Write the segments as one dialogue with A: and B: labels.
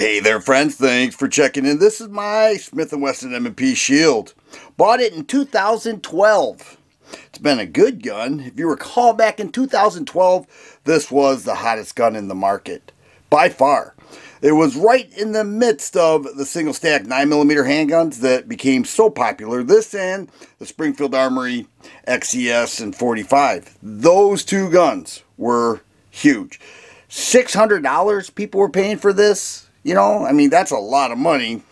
A: Hey there friends, thanks for checking in. This is my Smith & Wesson M&P Shield. Bought it in 2012. It's been a good gun. If you recall back in 2012, this was the hottest gun in the market. By far. It was right in the midst of the single stack 9mm handguns that became so popular. This and the Springfield Armory XDS and 45. Those two guns were huge. $600 people were paying for this you know, I mean, that's a lot of money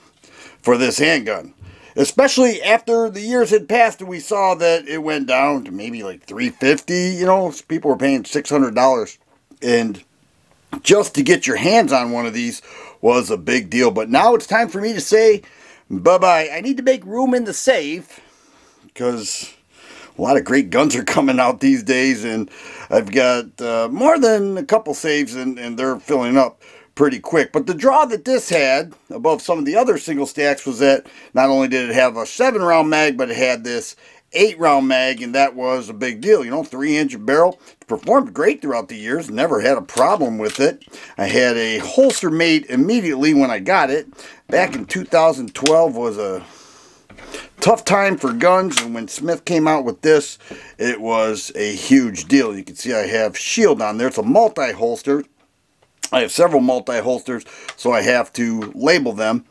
A: for this handgun. Especially after the years had passed and we saw that it went down to maybe like 350 you know, people were paying $600. And just to get your hands on one of these was a big deal. But now it's time for me to say bye-bye. I need to make room in the safe because a lot of great guns are coming out these days and I've got uh, more than a couple saves and, and they're filling up pretty quick. But the draw that this had above some of the other single stacks was that not only did it have a seven round mag, but it had this eight round mag, and that was a big deal. You know, three inch barrel. Performed great throughout the years, never had a problem with it. I had a holster made immediately when I got it. Back in 2012 was a tough time for guns and when Smith came out with this it was a huge deal you can see I have shield on there it's a multi-holster I have several multi-holsters, so I have to label them.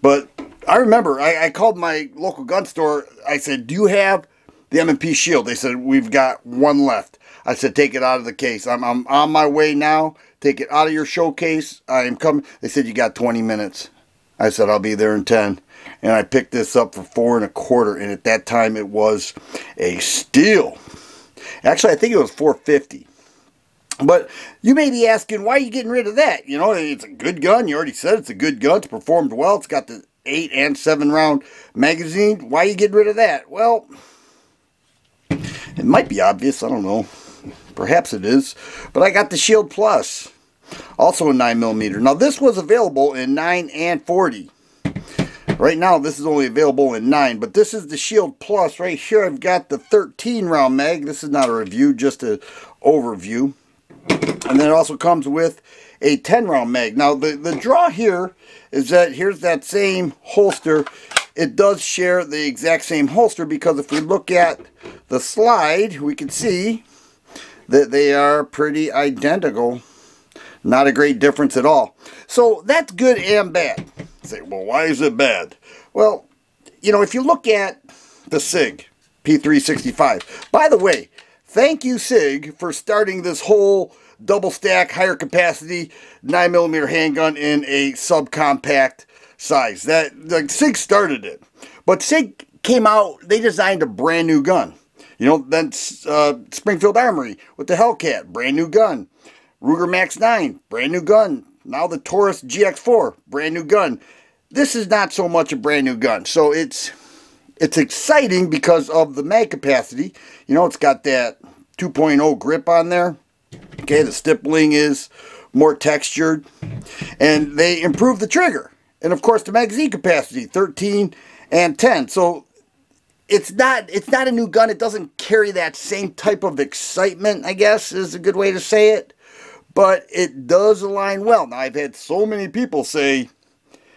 A: But I remember I, I, called my local gun store. I said, do you have the M&P Shield? They said, we've got one left. I said, take it out of the case. I'm, I'm on my way now. Take it out of your showcase. I am coming. They said, you got 20 minutes. I said, I'll be there in 10. And I picked this up for four and a quarter. And at that time, it was a steal. Actually, I think it was 450 but you may be asking, why are you getting rid of that? You know, it's a good gun. You already said it's a good gun. It's performed well. It's got the 8 and 7 round magazine. Why are you getting rid of that? Well, it might be obvious. I don't know. Perhaps it is. But I got the Shield Plus. Also a 9mm. Now, this was available in 9 and 40. Right now, this is only available in 9, but this is the Shield Plus. Right here, I've got the 13 round mag. This is not a review, just an overview. And then it also comes with a 10 round mag. Now the, the draw here is that here's that same holster. It does share the exact same holster because if we look at the slide, we can see that they are pretty identical. Not a great difference at all. So that's good and bad. say, well, why is it bad? Well, you know, if you look at the SIG P365, by the way, thank you SIG for starting this whole double stack, higher capacity, 9mm handgun in a subcompact size. That like SIG started it. But SIG came out, they designed a brand new gun. You know, then uh, Springfield Armory with the Hellcat, brand new gun. Ruger Max 9, brand new gun. Now the Taurus GX4, brand new gun. This is not so much a brand new gun. So it's it's exciting because of the mag capacity. You know, it's got that 2.0 grip on there. Okay, the stippling is more textured. And they improved the trigger. And of course the magazine capacity, 13 and 10. So it's not it's not a new gun. It doesn't carry that same type of excitement, I guess, is a good way to say it. But it does align well. Now I've had so many people say,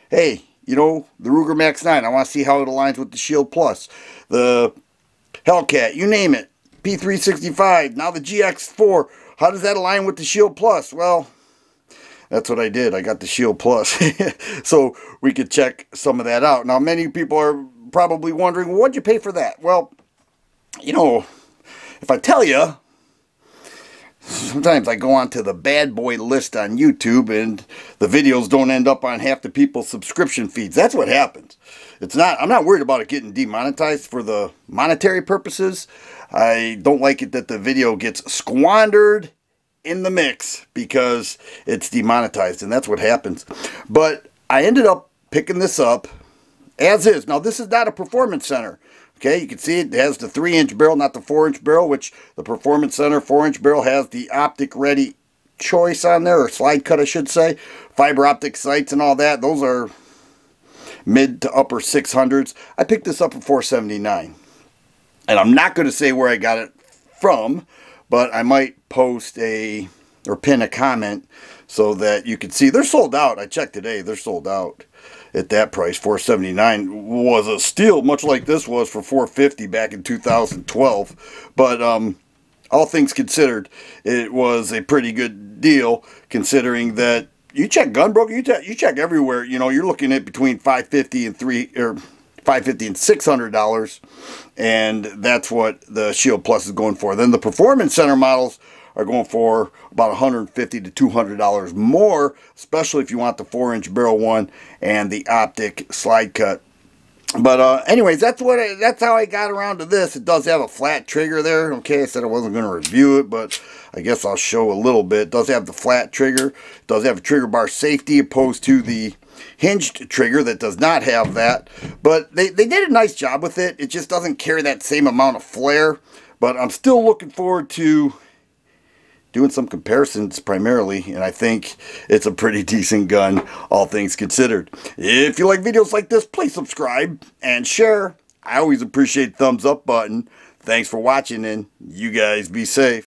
A: hey, you know, the Ruger Max 9, I want to see how it aligns with the Shield Plus. The Hellcat, you name it. P365, now the GX4 how does that align with the Shield Plus? Well, that's what I did. I got the Shield Plus. so we could check some of that out. Now, many people are probably wondering, well, what'd you pay for that? Well, you know, if I tell you, sometimes I go onto the bad boy list on YouTube and the videos don't end up on half the people's subscription feeds. That's what happens. It's not, I'm not worried about it getting demonetized for the monetary purposes. I don't like it that the video gets squandered in the mix because it's demonetized and that's what happens. But I ended up picking this up as is. Now this is not a performance center. Okay, you can see it has the 3-inch barrel, not the 4-inch barrel, which the Performance Center 4-inch barrel has the optic ready choice on there, or slide cut I should say. Fiber optic sights and all that, those are mid to upper 600s. I picked this up for 479 and I'm not going to say where I got it from, but I might post a or pin a comment so that you can see they're sold out. I checked today, they're sold out at that price. 479 was a steal, much like this was for 450 back in 2012. But um, all things considered, it was a pretty good deal considering that you check Gunbroker, you, you check everywhere. You know, you're looking at between 550 and three or 550 and 600 dollars, and that's what the Shield Plus is going for. Then the Performance Center models are going for about 150 to 200 dollars more, especially if you want the four inch barrel one and the optic slide cut. But uh, anyways, that's what I, that's how I got around to this. It does have a flat trigger there. Okay, I said I wasn't going to review it, but I guess I'll show a little bit. It does have the flat trigger. It does have a trigger bar safety opposed to the hinged trigger that does not have that. But they, they did a nice job with it. It just doesn't carry that same amount of flare. But I'm still looking forward to doing some comparisons primarily, and I think it's a pretty decent gun, all things considered. If you like videos like this, please subscribe and share. I always appreciate thumbs up button. Thanks for watching, and you guys be safe.